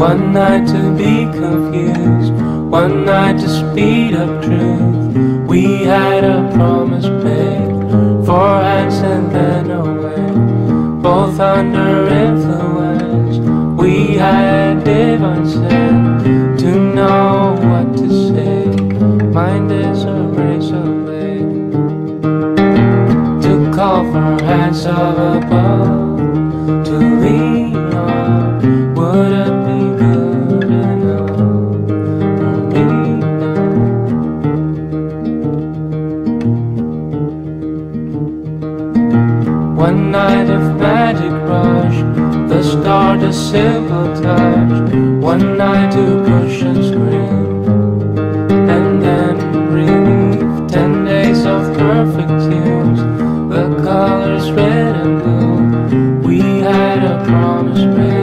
One night to be confused, one night to speed up truth. We had a promise made, for hands and then away. Both under influence, we had divine sense to know what to say. Mind is a razor blade to call for hands of above One night of magic rush, the start a simple touch. One night to push and scream, and then relief. Ten days of perfect tunes, the colors red and blue. We had a promise made.